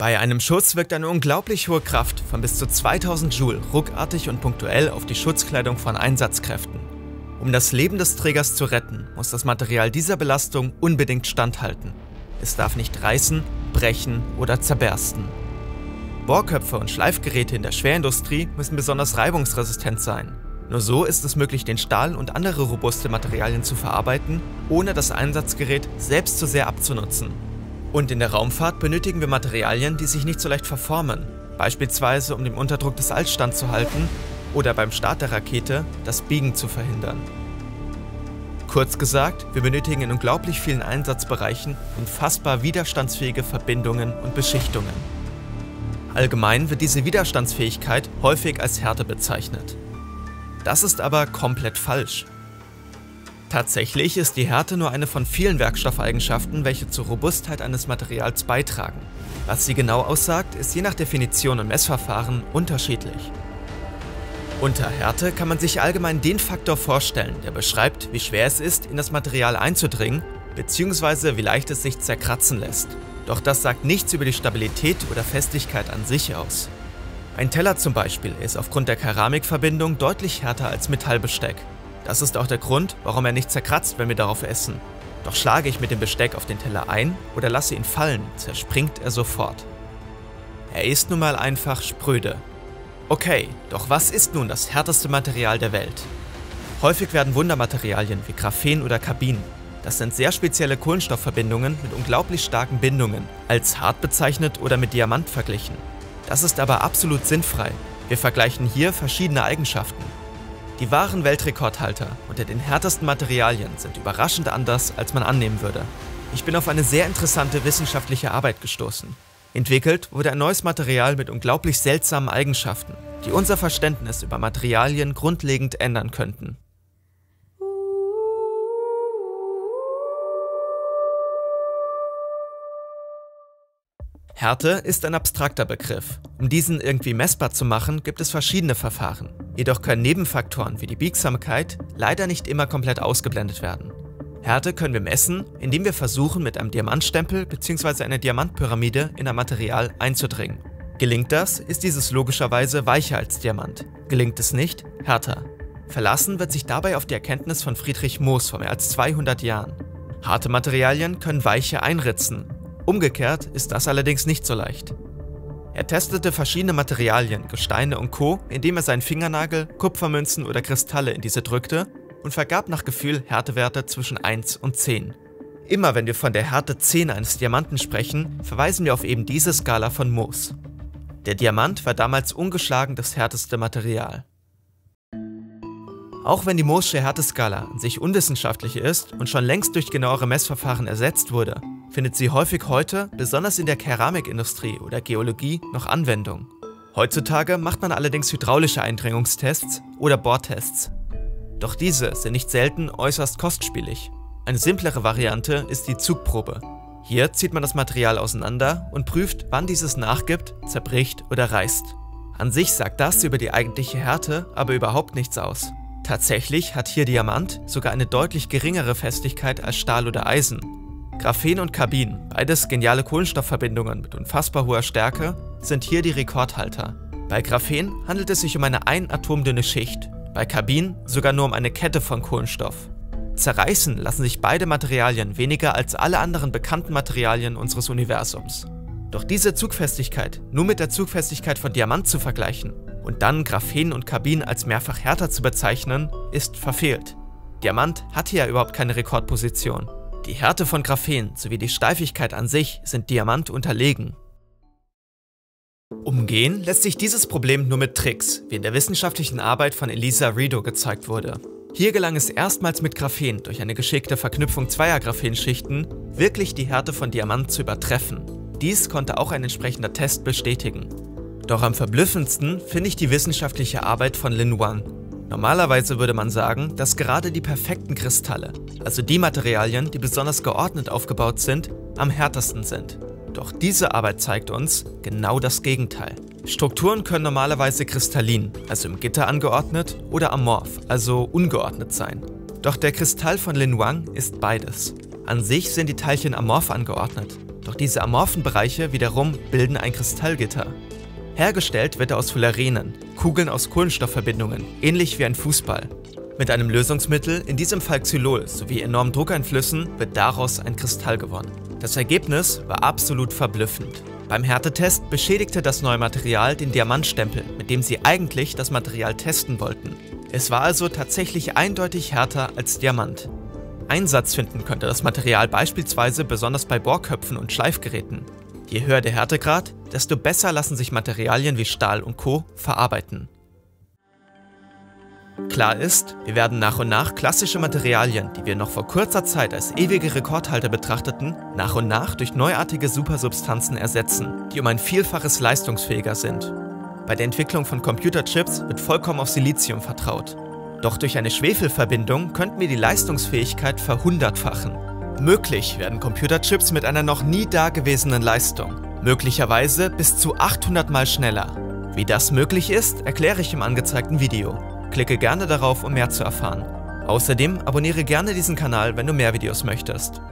Bei einem Schuss wirkt eine unglaublich hohe Kraft von bis zu 2000 Joule ruckartig und punktuell auf die Schutzkleidung von Einsatzkräften. Um das Leben des Trägers zu retten, muss das Material dieser Belastung unbedingt standhalten. Es darf nicht reißen, brechen oder zerbersten. Bohrköpfe und Schleifgeräte in der Schwerindustrie müssen besonders reibungsresistent sein. Nur so ist es möglich, den Stahl und andere robuste Materialien zu verarbeiten, ohne das Einsatzgerät selbst zu sehr abzunutzen. Und in der Raumfahrt benötigen wir Materialien, die sich nicht so leicht verformen, beispielsweise um den Unterdruck des Alls standzuhalten oder beim Start der Rakete das Biegen zu verhindern. Kurz gesagt, wir benötigen in unglaublich vielen Einsatzbereichen unfassbar widerstandsfähige Verbindungen und Beschichtungen. Allgemein wird diese Widerstandsfähigkeit häufig als Härte bezeichnet. Das ist aber komplett falsch. Tatsächlich ist die Härte nur eine von vielen Werkstoffeigenschaften, welche zur Robustheit eines Materials beitragen. Was sie genau aussagt, ist je nach Definition und Messverfahren unterschiedlich. Unter Härte kann man sich allgemein den Faktor vorstellen, der beschreibt, wie schwer es ist, in das Material einzudringen, bzw. wie leicht es sich zerkratzen lässt. Doch das sagt nichts über die Stabilität oder Festigkeit an sich aus. Ein Teller zum Beispiel ist aufgrund der Keramikverbindung deutlich härter als Metallbesteck. Das ist auch der Grund, warum er nicht zerkratzt, wenn wir darauf essen. Doch schlage ich mit dem Besteck auf den Teller ein oder lasse ihn fallen, zerspringt er sofort. Er ist nun mal einfach spröde. Okay, doch was ist nun das härteste Material der Welt? Häufig werden Wundermaterialien wie Graphen oder Kabin, das sind sehr spezielle Kohlenstoffverbindungen mit unglaublich starken Bindungen, als hart bezeichnet oder mit Diamant verglichen. Das ist aber absolut sinnfrei. Wir vergleichen hier verschiedene Eigenschaften. Die wahren Weltrekordhalter unter den härtesten Materialien sind überraschend anders, als man annehmen würde. Ich bin auf eine sehr interessante wissenschaftliche Arbeit gestoßen. Entwickelt wurde ein neues Material mit unglaublich seltsamen Eigenschaften, die unser Verständnis über Materialien grundlegend ändern könnten. Härte ist ein abstrakter Begriff. Um diesen irgendwie messbar zu machen, gibt es verschiedene Verfahren. Jedoch können Nebenfaktoren wie die Biegsamkeit leider nicht immer komplett ausgeblendet werden. Härte können wir messen, indem wir versuchen, mit einem Diamantstempel bzw. einer Diamantpyramide in ein Material einzudringen. Gelingt das, ist dieses logischerweise weicher als Diamant. Gelingt es nicht, härter. Verlassen wird sich dabei auf die Erkenntnis von Friedrich Moos vor mehr als 200 Jahren. Harte Materialien können weiche einritzen, Umgekehrt ist das allerdings nicht so leicht. Er testete verschiedene Materialien, Gesteine und Co., indem er seinen Fingernagel, Kupfermünzen oder Kristalle in diese drückte und vergab nach Gefühl Härtewerte zwischen 1 und 10. Immer wenn wir von der Härte 10 eines Diamanten sprechen, verweisen wir auf eben diese Skala von Moos. Der Diamant war damals ungeschlagen das härteste Material. Auch wenn die Moosche Härteskala an sich unwissenschaftlich ist und schon längst durch genauere Messverfahren ersetzt wurde, findet sie häufig heute, besonders in der Keramikindustrie oder Geologie, noch Anwendung. Heutzutage macht man allerdings hydraulische Eindringungstests oder Bohrtests. Doch diese sind nicht selten äußerst kostspielig. Eine simplere Variante ist die Zugprobe. Hier zieht man das Material auseinander und prüft, wann dieses nachgibt, zerbricht oder reißt. An sich sagt das über die eigentliche Härte aber überhaupt nichts aus. Tatsächlich hat hier Diamant sogar eine deutlich geringere Festigkeit als Stahl oder Eisen Graphen und Kabin, beides geniale Kohlenstoffverbindungen mit unfassbar hoher Stärke, sind hier die Rekordhalter. Bei Graphen handelt es sich um eine einatomdünne Schicht, bei Kabin sogar nur um eine Kette von Kohlenstoff. Zerreißen lassen sich beide Materialien weniger als alle anderen bekannten Materialien unseres Universums. Doch diese Zugfestigkeit nur mit der Zugfestigkeit von Diamant zu vergleichen und dann Graphen und Kabin als mehrfach härter zu bezeichnen, ist verfehlt. Diamant hat hier ja überhaupt keine Rekordposition. Die Härte von Graphen sowie die Steifigkeit an sich sind Diamant unterlegen. Umgehen lässt sich dieses Problem nur mit Tricks, wie in der wissenschaftlichen Arbeit von Elisa Rido gezeigt wurde. Hier gelang es erstmals mit Graphen durch eine geschickte Verknüpfung zweier Graphenschichten wirklich die Härte von Diamant zu übertreffen. Dies konnte auch ein entsprechender Test bestätigen. Doch am verblüffendsten finde ich die wissenschaftliche Arbeit von Lin Wang, Normalerweise würde man sagen, dass gerade die perfekten Kristalle, also die Materialien, die besonders geordnet aufgebaut sind, am härtesten sind. Doch diese Arbeit zeigt uns genau das Gegenteil. Strukturen können normalerweise kristallin, also im Gitter angeordnet, oder amorph, also ungeordnet sein. Doch der Kristall von Lin Wang ist beides. An sich sind die Teilchen amorph angeordnet, Doch diese amorphen Bereiche wiederum bilden ein Kristallgitter. Hergestellt wird er aus Fullerenen, Kugeln aus Kohlenstoffverbindungen, ähnlich wie ein Fußball. Mit einem Lösungsmittel, in diesem Fall Xylol, sowie enormen Druckeinflüssen wird daraus ein Kristall gewonnen. Das Ergebnis war absolut verblüffend. Beim Härtetest beschädigte das neue Material den Diamantstempel, mit dem sie eigentlich das Material testen wollten. Es war also tatsächlich eindeutig härter als Diamant. Einsatz finden könnte das Material beispielsweise besonders bei Bohrköpfen und Schleifgeräten. Je höher der Härtegrad, desto besser lassen sich Materialien wie Stahl und Co. verarbeiten. Klar ist, wir werden nach und nach klassische Materialien, die wir noch vor kurzer Zeit als ewige Rekordhalter betrachteten, nach und nach durch neuartige Supersubstanzen ersetzen, die um ein Vielfaches leistungsfähiger sind. Bei der Entwicklung von Computerchips wird vollkommen auf Silizium vertraut. Doch durch eine Schwefelverbindung könnten wir die Leistungsfähigkeit verhundertfachen. Möglich werden Computerchips mit einer noch nie dagewesenen Leistung, möglicherweise bis zu 800 mal schneller. Wie das möglich ist, erkläre ich im angezeigten Video. Klicke gerne darauf, um mehr zu erfahren. Außerdem abonniere gerne diesen Kanal, wenn du mehr Videos möchtest.